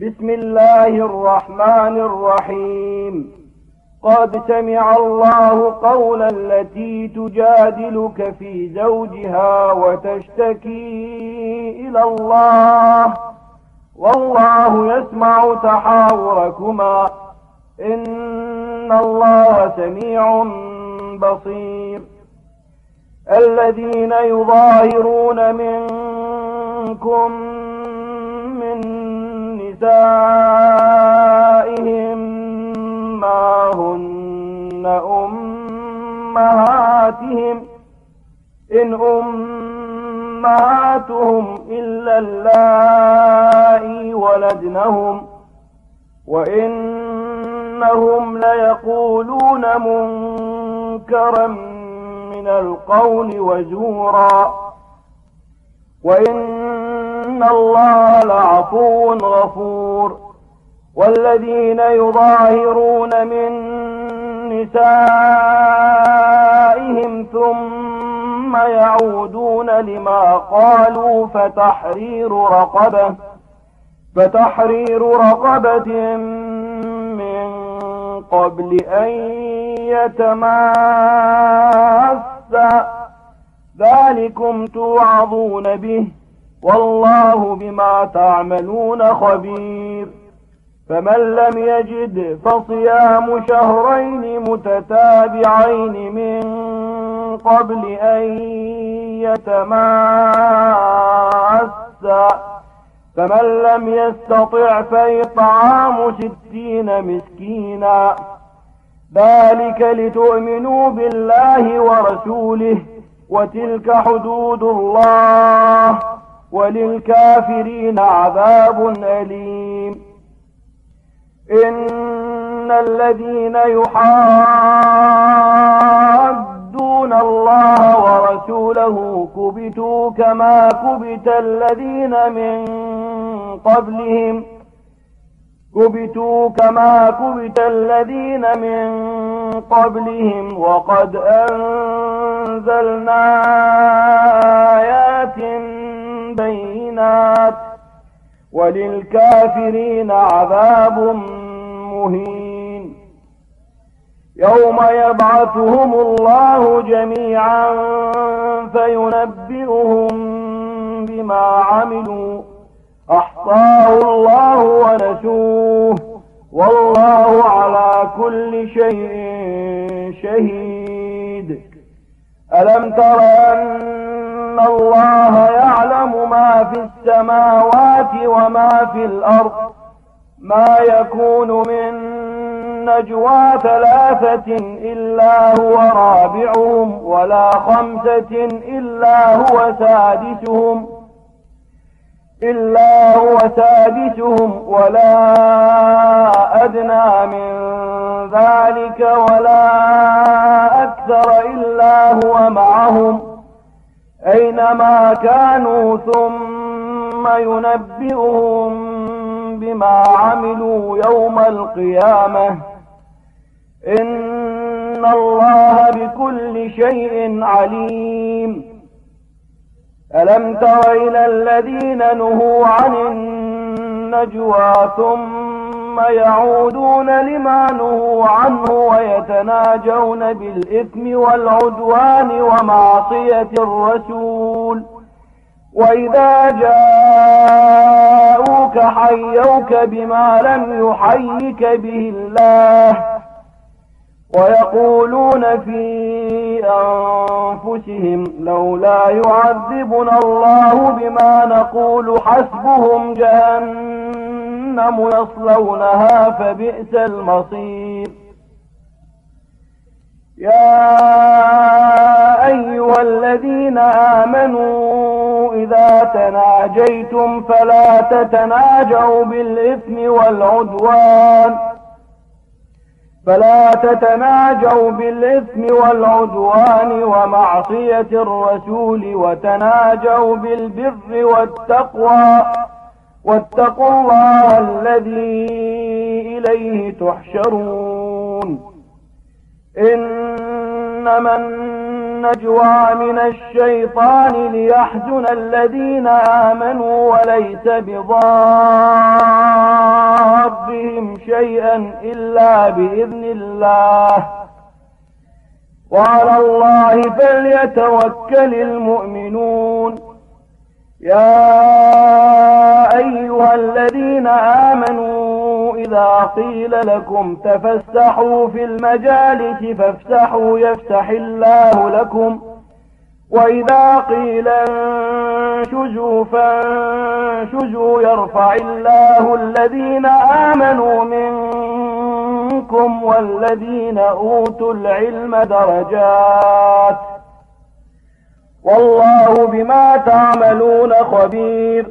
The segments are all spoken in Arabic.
بسم الله الرحمن الرحيم. قد سمع الله قول التي تجادلك في زوجها وتشتكي إلى الله. والله يسمع تحاوركما. إن الله سميع بصير. الذين يظاهرون منكم من نسائهم ما هن أمهاتهم إن أمهاتهم إلا اللائي ولدنهم وإنهم ليقولون منكرا من القول وزورا وإن الله لعفو غفور. والذين يظاهرون من نسائهم ثم يعودون لما قالوا فتحرير رقبة فتحرير رقبة من قبل أن يتماسا. ذلكم توعظون به والله بما تعملون خبير. فمن لم يجد فصيام شهرين متتابعين من قبل أن يتماسا. فمن لم يستطع فإطعام ستين مسكينا. ذلك لتؤمنوا بالله ورسوله وتلك حدود الله. وللكافرين عذاب أليم. إن الذين يحادون الله ورسوله كبتوا كما كبت الذين من قبلهم. كبتوا كما كبت الذين من قبلهم. وقد أنزلنا وللكافرين عذاب مهين. يوم يبعثهم الله جميعا فينبئهم بما عملوا. أحصاه الله ونسوه. والله على كل شيء شهيد. ألم تر أن الله يعلم ما في السماوات وما في الأرض ما يكون من نجوى ثلاثة إلا هو رابعهم ولا خمسة إلا هو سادسهم إلا هو سادسهم ولا أدنى من ذلك ولا أكثر إلا هو معهم أينما كانوا ثم ينبئهم بما عملوا يوم القيامة إن الله بكل شيء عليم. ألم تر إلى الذين نهوا عن النجوى ثم يعودون لما نهوا عنه ويتناجون بالإثم والعدوان ومعصية الرسول. وإذا جاءوك حيوك بما لم يحيك به الله ويقولون في أنفسهم لولا يعذبنا الله بما نقول حسبهم جهنم. يصلونها فبئس المصير. يا أيها الذين آمنوا إذا تناجيتم فلا تتناجوا بالإثم والعدوان. فلا تتناجوا بالإثم والعدوان ومعصية الرسول وتناجوا بالبر والتقوى. واتقوا الله الذي إليه تحشرون. إنما النجوى من الشيطان ليحزن الذين آمنوا وليس بضار شيئا إلا بإذن الله. وعلى الله فليتوكل المؤمنون. يا أيها الذين آمنوا إذا قيل لكم تفسحوا في المجالس فافسحوا يفسح الله لكم وإذا قيل انشزوا فانشزوا يرفع الله الذين آمنوا منكم والذين أوتوا العلم درجات والله بما تعملون خبير.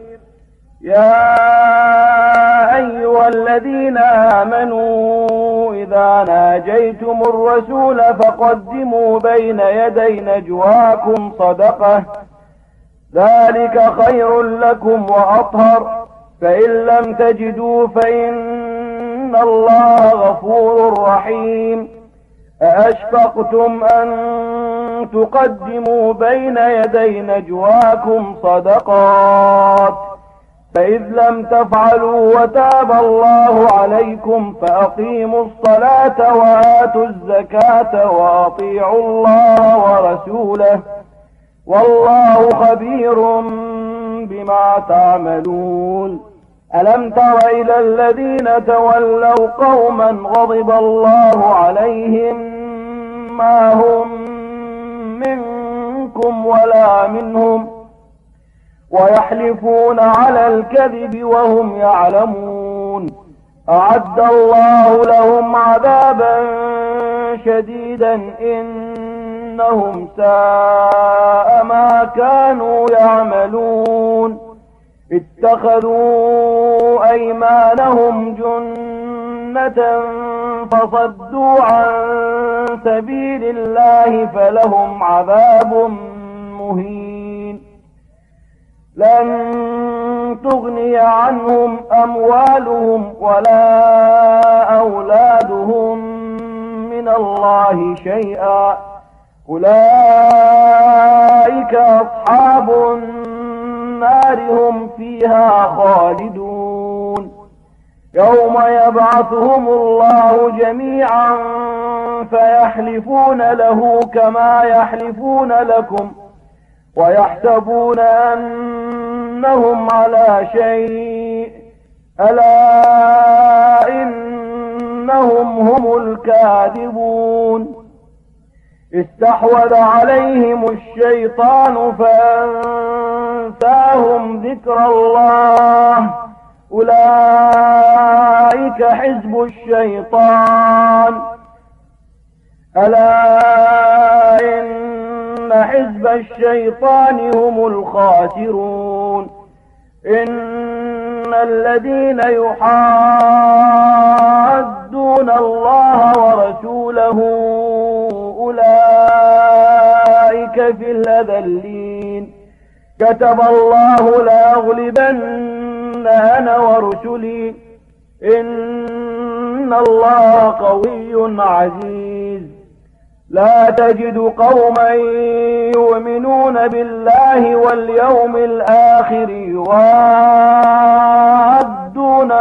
يا أيها الذين آمنوا إذا ناجيتم الرسول فقدموا بين يدي نجواكم صدقة. ذلك خير لكم وأطهر. فإن لم تجدوا فإن الله غفور رحيم. أأشفقتم أن تقدموا بين يدي نجواكم صدقات فإذ لم تفعلوا وتاب الله عليكم فأقيموا الصلاة وآتوا الزكاة وأطيعوا الله ورسوله والله خبير بما تعملون ألم تر إلى الذين تولوا قوما غضب الله عليهم ما هم منكم ولا منهم ويحلفون على الكذب وهم يعلمون أعد الله لهم عذابا شديدا إنهم ساء ما كانوا يعملون اتخذوا أيمانهم جنة فصدوا عن سبيل الله فلهم عذاب مهين. لن تغني عنهم أموالهم ولا أولادهم من الله شيئا. أولئك أصحاب النار. هم فيها خالدون. يوم يبعثهم الله جميعا فيحلفون له كما يحلفون لكم ويحسبون أنهم على شيء. ألا إنهم هم الكاذبون. استحوذ عليهم الشيطان فأنساهم ذكر الله. أولئك حزب الشيطان. ألا إن حزب الشيطان هم الخاسرون. إن الذين يحادون الله ورسوله أولئك في الأذلين. كتب الله لأغلبن أنا ورسلي. إن الله قوي عزيز. لا تجد قوما يؤمنون بالله واليوم الآخر يوادون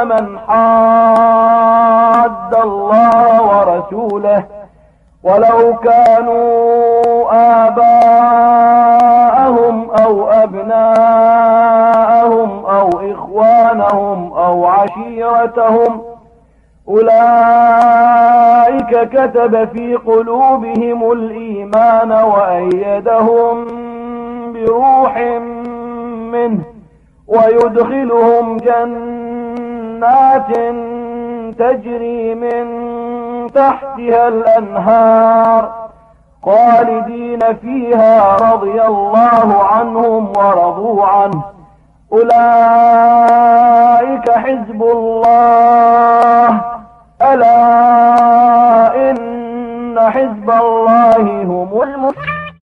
من حاد الله ورسوله. ولو كانوا آباءهم أو أبناءهم أو إخوانهم أو عشيرتهم أولئك كتب في قلوبهم الإيمان وأيدهم بروح منه ويدخلهم جنات تجري من تحتها الأنهار خالدين فيها رضي الله عنهم ورضوا عنه. أولئك حزب الله. ألا إن حزب الله هم المفلحون.